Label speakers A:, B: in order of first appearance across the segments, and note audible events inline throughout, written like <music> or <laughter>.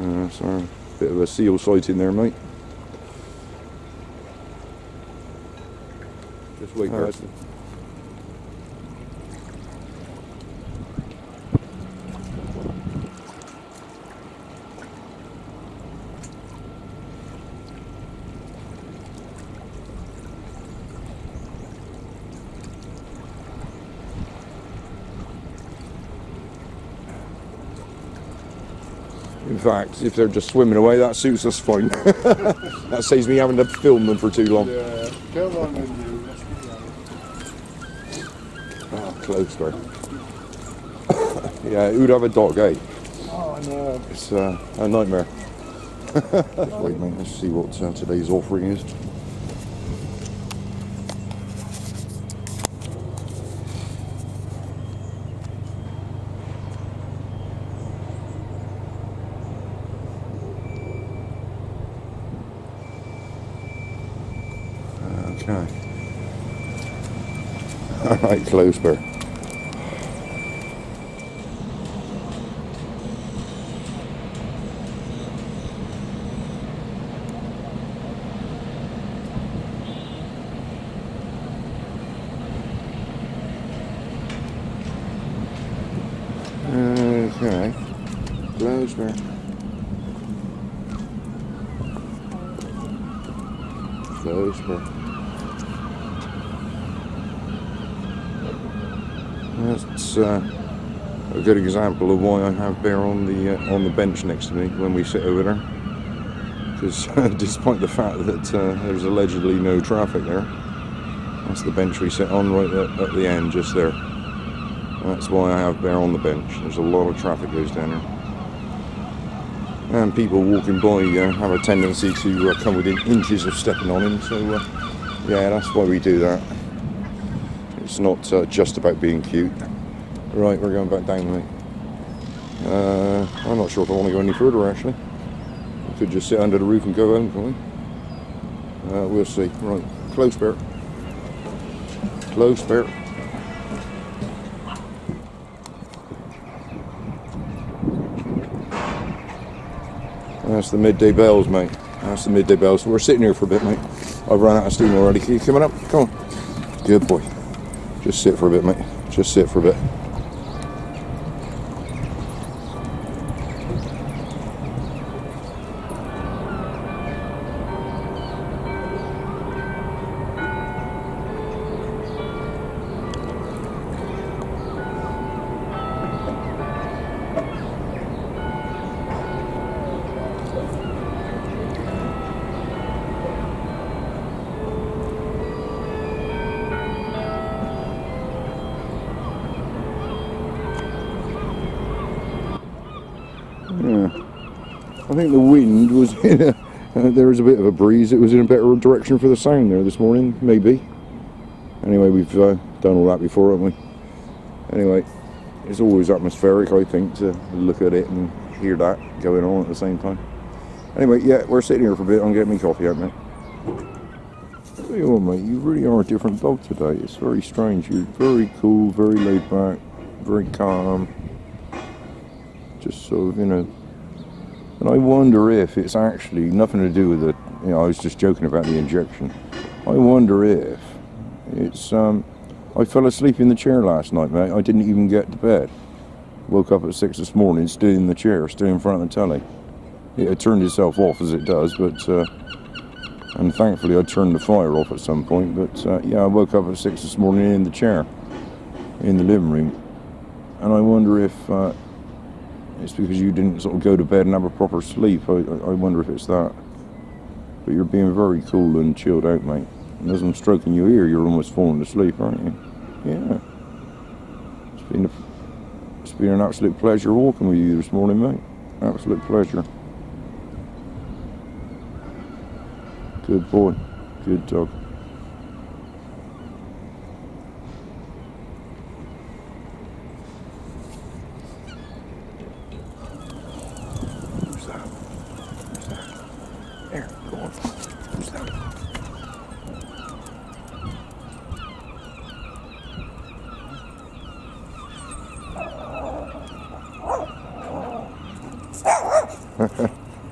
A: Uh, so, bit of a seal sighting there, mate.
B: Just wait
A: Alright. In fact, if they're just swimming away, that suits us fine. <laughs> that saves me having to film them for too long.
B: Yeah. Come on, then you. Let's get out.
A: Oh, close there. <laughs> yeah, who'd have a dog, eh?
B: Oh no.
A: It's uh, a nightmare. Just <laughs> wait, minute, Let's see what uh, today's offering is. Okay. All right, close bear. Okay. Close bear. That's uh, a good example of why I have bear on the uh, on the bench next to me when we sit over there. Because <laughs> despite the fact that uh, there's allegedly no traffic there, that's the bench we sit on right at, at the end, just there. That's why I have bear on the bench. There's a lot of traffic goes down there. And people walking by uh, have a tendency to uh, come within inches of stepping on him. So, uh, yeah, that's why we do that. It's not uh, just about being cute. Right, we're going back down, mate. Uh, I'm not sure if I want to go any further, actually. We could just sit under the roof and go home, we? Uh, we'll see. Right, close bear. Close bear. That's the midday bells, mate. That's the midday bells. We're sitting here for a bit, mate. I've run out of steam already. Coming up? Come on. Good boy. Just sit for a bit, mate. Just sit for a bit. I think the wind was <laughs> in a, uh, there was a bit of a breeze. It was in a better direction for the sound there this morning, maybe. Anyway, we've uh, done all that before, haven't we? Anyway, it's always atmospheric, I think, to look at it and hear that going on at the same time. Anyway, yeah, we're sitting here for a bit. I'm getting me coffee out, mate. Tell you what, mate, you really are a different dog today. It's very strange. You're very cool, very laid back, very calm. Just sort of, you know. And I wonder if it's actually nothing to do with the, you know, I was just joking about the injection. I wonder if it's, um, I fell asleep in the chair last night, mate. I didn't even get to bed. Woke up at six this morning, still in the chair, still in front of the telly. It had turned itself off as it does, but, uh, and thankfully I turned the fire off at some point. But uh, yeah, I woke up at six this morning in the chair, in the living room, and I wonder if uh, it's because you didn't sort of go to bed and have a proper sleep. I, I wonder if it's that. But you're being very cool and chilled out, mate. And as I'm stroking your ear, you're almost falling asleep, aren't you? Yeah. It's been a, it's been an absolute pleasure walking with you this morning, mate. Absolute pleasure. Good boy. Good dog. Who's that? Who's that? There, go on. Who's that?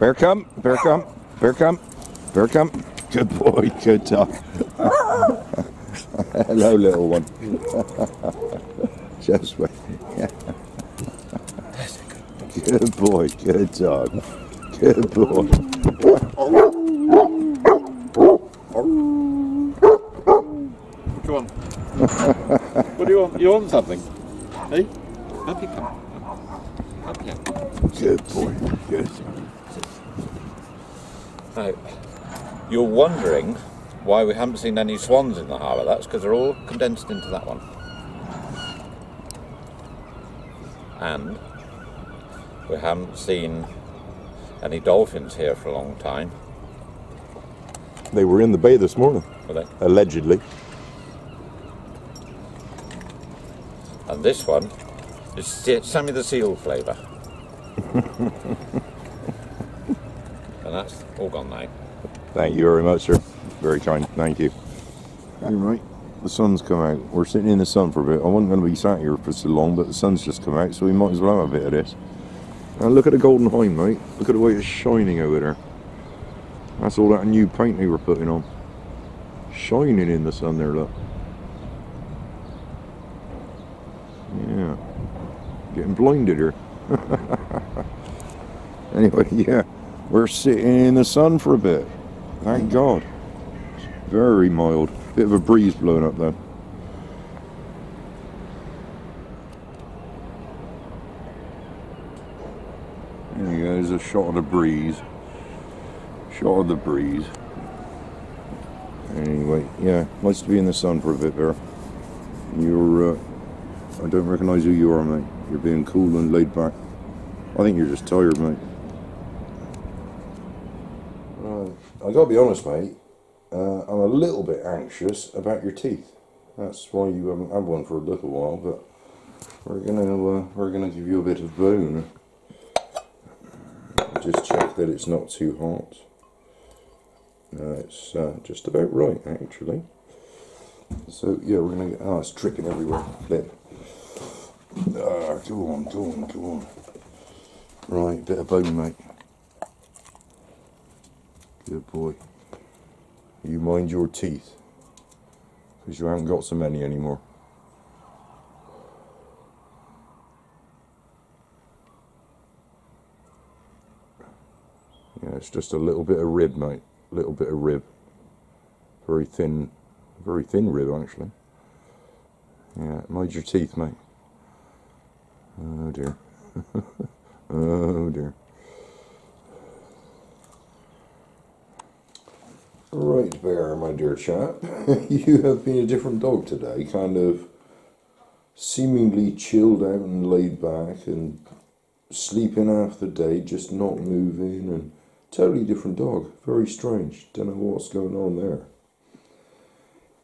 A: Bear come, bear come, bear come, bear come. Good boy, good dog. <laughs> Hello, little one. <laughs> Just wait. Good boy, good dog. Good boy.
B: What do you want? You want something? Hey? Up come. Up come.
A: Good boy, good.
C: Now, you're wondering why we haven't seen any swans in the harbour. That's because they're all condensed into that one. And we haven't seen any dolphins here for a long time.
A: They were in the bay this morning,
C: Were they?
A: allegedly.
C: And this one is Sammy the Seal flavour. <laughs> and that's all gone now.
A: Thank you very much, sir. Very kind. Thank you. All right. The sun's come out. We're sitting in the sun for a bit. I wasn't going to be sat here for so long, but the sun's just come out, so we might as well have a bit of this. And look at the golden hind, mate. Look at the way it's shining over there. That's all that new paint they were putting on. Shining in the sun there, look. Yeah. Getting blinded here. <laughs> anyway, yeah. We're sitting in the sun for a bit. Thank God. It's very mild. Bit of a breeze blowing up though. There you go, there's a shot of the breeze. Shot of the breeze. Anyway, yeah, nice to be in the sun for a bit there. You're, uh, I don't recognise who you are, mate. You're being cool and laid back. I think you're just tired, mate. I gotta be honest, mate. Uh, I'm a little bit anxious about your teeth. That's why you haven't had one for a little while, but we're gonna uh, we're gonna give you a bit of bone. Just check that it's not too hot. No, it's uh, just about right, actually. So yeah, we're gonna. Oh, it's dripping everywhere. Flip. Ah, go on, go on, go on. Right, bit of bone, mate. Good boy. You mind your teeth. Because you haven't got so many anymore. Yeah, it's just a little bit of rib, mate. Little bit of rib. Very thin, very thin rib, actually. Yeah, mind your teeth, mate. Oh dear. <laughs> oh dear. Right, Bear, my dear chap. <laughs> you have been a different dog today, kind of seemingly chilled out and laid back and sleeping half the day, just not moving, and totally different dog. Very strange. Don't know what's going on there.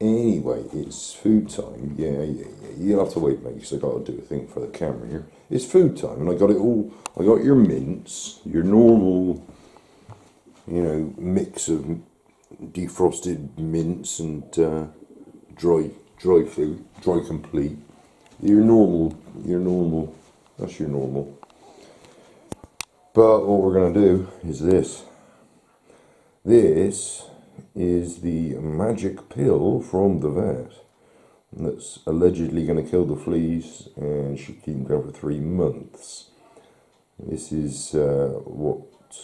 A: Anyway, it's food time. Yeah, yeah, yeah. You'll have to wait, mate, because i got to do a thing for the camera here. It's food time, and I got it all. I got your mince, your normal, you know, mix of defrosted mince and uh, dry dry food, dry complete. Your normal, your normal. That's your normal. But what we're gonna do is this. This is the magic pill from the vet that's allegedly going to kill the fleas and should keep them down for three months. This is uh, what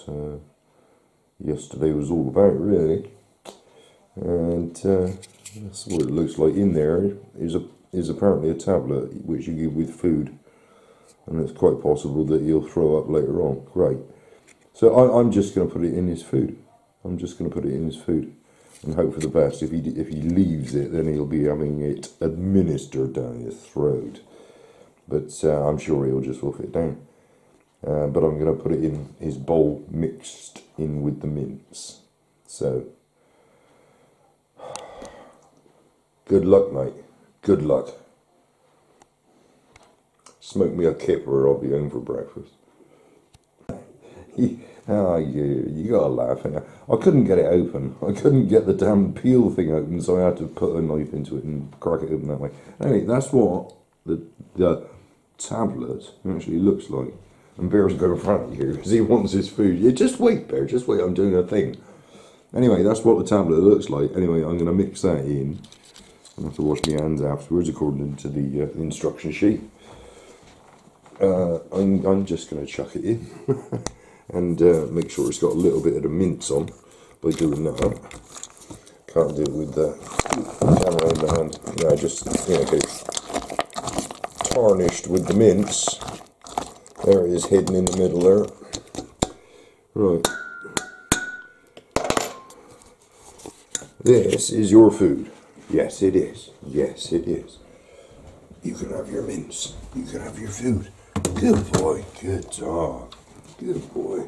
A: uh, yesterday was all about, really. And uh, that's what it looks like in there. Is a is apparently a tablet which you give with food, and it's quite possible that you'll throw up later on. Great. So I, I'm just going to put it in his food. I'm just going to put it in his food and hope for the best. If he if he leaves it, then he'll be having it administered down his throat. But uh, I'm sure he'll just wolf it down. Uh, but I'm going to put it in his bowl mixed in with the mince. So, good luck, mate. Good luck. Smoke me a kipper or I'll be home for breakfast. <laughs> Oh, you, you gotta laugh. I couldn't get it open. I couldn't get the damn peel thing open, so I had to put a knife into it and crack it open that way. Anyway, that's what the, the tablet actually looks like. And Bear's going to front you because he wants his food. Yeah, just wait, Bear. Just wait. I'm doing a thing. Anyway, that's what the tablet looks like. Anyway, I'm going to mix that in. I have to wash my hands afterwards according to the uh, instruction sheet. Uh, I'm, I'm just going to chuck it in <laughs> and uh, make sure it's got a little bit of the mince on by doing that. Can't do it with the camera in the hand. No, just, you know, tarnished with the mince. There it is hidden in the middle there. Right. This is your food. Yes, it is. Yes, it is. You can have your mince. You can have your food. Good boy. Good dog. Good boy.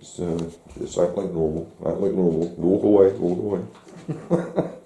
A: It's, uh, just act like normal. Act like normal. Walk away. Walk away. <laughs>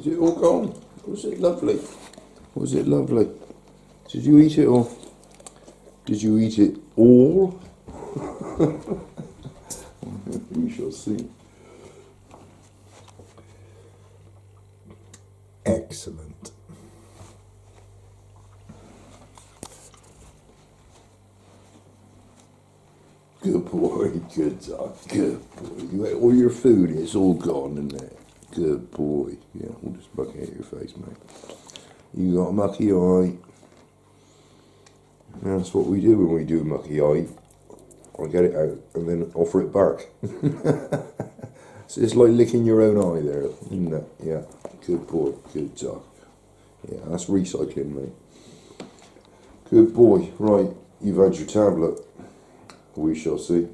A: Is it all gone? Was it lovely? Was it lovely? Did you eat it all? Did you eat it all? <laughs> we shall see. Excellent. Good boy, good dog, good boy. You ate all your food, it's all gone in there. Good boy. Yeah, we'll just bucket at your face, mate. You got a mucky eye. That's what we do when we do mucky eye. I get it out and then offer it back. <laughs> so it's like licking your own eye there, isn't it? Yeah. Good boy, good dog. Yeah, that's recycling, mate. Good boy. Right, you've had your tablet. We shall see.